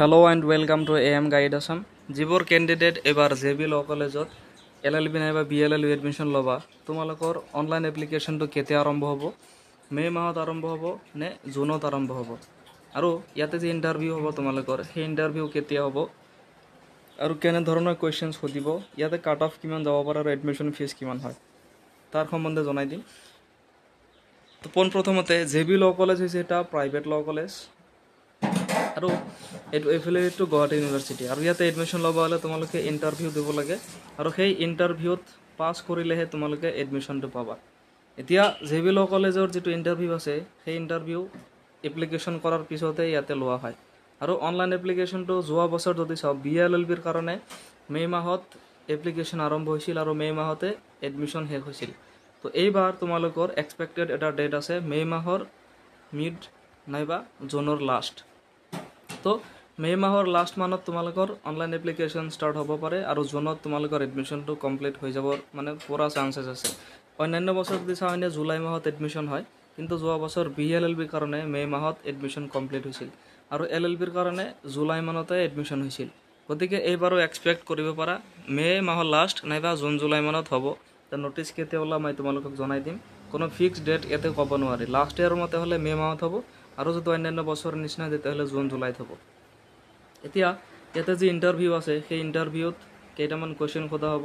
Hello' and welcome to A M guide Assam যিবোৰ candidate এইবাৰ J B law কলেজত L L B নাইবা B L L B admission ল'বা তোমালোকৰ online এপ্লিকেশ্যনটো কেতিয়া আৰম্ভ হ'ব মে' মাহত আৰম্ভ হ'ব নে জুনত আৰম্ভ হ'ব আৰু ইয়াতে যি ইণ্টাৰভিউ হ'ব তোমালোকৰ সেই ইণ্টাৰভিউ কেতিয়া হ'ব আৰু কেনেধৰণৰ কুৱেশ্যনছ সুধিব ইয়াতে কাট অফ কিমান যাব পাৰে আৰু এডমিশ্যন ফিজ কিমান হয় তাৰ সম্বন্ধে জনাই দিম পোনপ্ৰথমতে জে বি ল' কলেজ হৈছে এটা প্ৰাইভেট ল' কলেজ আৰু এইটো এফিলিয়েটটো গুৱাহাটী ইউনিভাৰ্চিটি আৰু ইয়াতে এডমিশ্যন ল'ব হ'লে তোমালোকে ইণ্টাৰভিউ দিব লাগে। আৰু সেই ইণ্টাৰভিউত পাছ কৰিলেহে তোমালোকে এডমিশ্যনটো পাবা। এতিয়া জে বি ল' কলেজৰ যিটো ইণ্টাৰভিউ আছে সেই ইণ্টাৰভিউ এপ্লিকেশ্যন কৰাৰ পিছতে ইয়াতে লোৱা হয়। আৰু অনলাইন এপ্লিকেশ্যনটো যোৱা বছৰ যদি চাওঁ বি এল এল বিৰ কাৰণে মে' মাহত এপ্লিকেশ্যন আৰম্ভ হৈছিল আৰু মে' মাহতে এডমিশ্যন শেষ হৈছিল। তো এইবাৰ তোমালোকৰ এক্সপেক্টেড এটা ডেট আছে মে' মাহৰ মিড নাইবা জুনৰ লাষ্ট তো মে' মাহৰ লাষ্ট মানত তোমালোকৰ অনলাইন এপ্লিকেশ্যন ষ্টাৰ্ট হ'ব পাৰে আৰু জুনত তোমালোকৰ এডমিশ্যনটো কমপ্লিট হৈ যাবৰ মানে পূৰা চান্সেছ আছে। অন্যান্য বছৰ যদি চাওঁ এনে জুলাই মাহত এডমিশ্যন হয় কিন্তু যোৱা বছৰ বি এল এল বিৰ কাৰণে মে' মাহত এডমিশ্যন কমপ্লিট হৈছিল আৰু এল এল বিৰ কাৰণে জুলাই মানতে এডমিশ্যন হৈছিল। গতিকে এইবাৰো এক্সপেক্ট কৰিব পাৰা মে' মাহৰ লাষ্ট নাইবা জুন জুলাই মানত হ'ব। নটিচ কেতিয়া ওলা মই তোমালোকক জনাই দিম। কোনো ফিক্সড ডেট ইয়াতে ক'ব নোৱাৰি। লাষ্ট ইয়াৰৰ মতে হ'লে মে' মাহত হ'ব আৰু যদি অন্যান্য বছৰৰ নিচিনা তেতিয়াহ'লে জুন জুলাইত হ'ব। এতিয়া ইয়াতে যি ইণ্টাৰভিউ আছে সেই ইণ্টাৰভিউত কেইটামান কুৱেশ্যন সোধা হ'ব।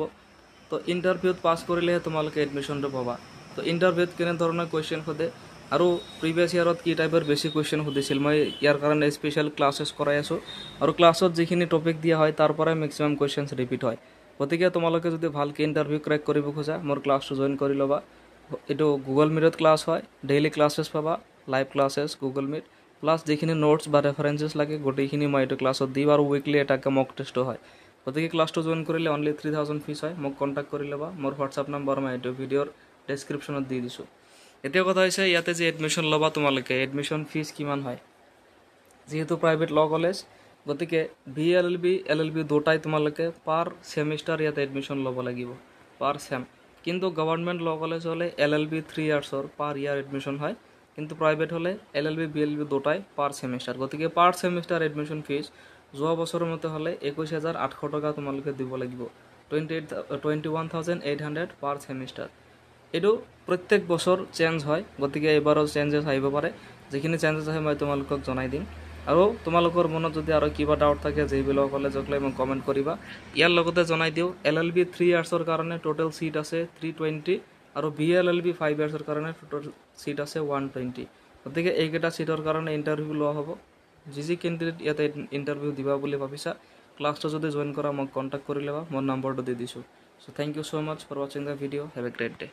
তো ইণ্টাৰভিউত পাছ কৰিলেহে তোমালোকে এডমিশ্যনটো পাবা। তো ইণ্টাৰভিউত কেনেধৰণৰ কুৱেশ্যন সোধে আৰু প্ৰিভিয়াছ ইয়াৰত কি টাইপৰ বেছি কুৱেশ্যন সুধিছিল মই ইয়াৰ কাৰণে স্পেচিয়েল ক্লাছেছ কৰাই আছোঁ। আৰু ক্লাছত যিখিনি টপিক দিয়া হয় তাৰ পৰাই মেক্সিমাম কুৱেশ্যনছ ৰিপিট হয়। গতিকে তোমালোকে যদি ভালকৈ ইণ্টাৰভিউ ক্ৰেক কৰিব খোজা মোৰ ক্লাছটো জইন কৰি ল'বা। এইটো গুগল মিটত ক্লাছ হয় ডেইলি ক্লাছেছ পাবা। Live classes Google Meet plus যিখিনি নোটছ বা ৰেফাৰেঞ্চেছ লাগে গোটেইখিনি মই এইটো ক্লাছত দিম আৰু উইকলি এটাকৈ মক টেষ্টো হয়। গতিকে ক্লাছটো জইন কৰিলে অনলি থ্ৰী থাউজেণ্ড ফিজ হয়। মোক কণ্টেক্ট কৰি ল'বা। মোৰ হোৱাটছআপ নম্বৰ মই এইটো ভিডিঅ'ৰ ডেছক্ৰিপশ্যনত দি দিছোঁ। এতিয়া কথা হৈছে ইয়াতে যে এডমিশ্যন ল'বা তোমালোকে এডমিশ্যন ফিজ কিমান হয়? যিহেতু প্ৰাইভেট ল' কলেজ গতিকে B L L B L L B দুটাই তোমালোকে পাৰ ছেমিষ্টাৰ ইয়াতে এডমিশ্যন ল'ব লাগিব। পাৰ ছেম কিন্তু গভৰ্ণমেণ্ট ল' কলেজ হ'লে এল এল বি থ্ৰী ইয়াৰ্ছৰ পাৰ ইয়াৰ এডমিশ্যন হয়। কিন্তু প্ৰাইভেট হ'লে L L B B L B দুটাই পাৰ ছেমিষ্টাৰ গতিকে পাৰ ছেমিষ্টাৰ এডমিশ্যন ফিজ যোৱা বছৰৰ মতে হ'লে একৈছ হাজাৰ আঠশ টকা তোমালোকে দিব লাগিব। Twenty eight twenty one thousand eight hundred per semester এইটো প্ৰত্যেক বছৰ চেঞ্জ হয় গতিকে এইবাৰো চেঞ্জেছ আহিব পাৰে। যিখিনি চেঞ্জেছ আহে মই তোমালোকক জনাই দিম। আৰু তোমালোকৰ মনত যদি আৰু কিবা ডাউট থাকে যিবিলাক কলেজক লৈ মোক কমেণ্ট কৰিবা। ইয়াৰ লগতে জনাই দিওঁ এল এল বি থ্ৰী ইয়াৰ্ছৰ কাৰণে টোটেল ছিট আছে থ্ৰী টুৱেণ্টি আৰু B L L B five ইয়াৰ্ছৰ কাৰণে টোটেল ছিট আছে ওৱান টুৱেণ্টি গতিকে এইকেইটা ছিটৰ কাৰণে ইণ্টাৰভিউ লোৱা হ'ব। যি যি কেণ্ডিডেট ইয়াতে ইণ্টাৰভিউ দিবা বুলি ভাবিছা ক্লাছটো যদি জইন কৰা মোক কণ্টেক্ট কৰি ল'বা মোৰ নম্বৰটো দি দিছোঁ। So' thank you so' much for ৱাচিং the video' have a great day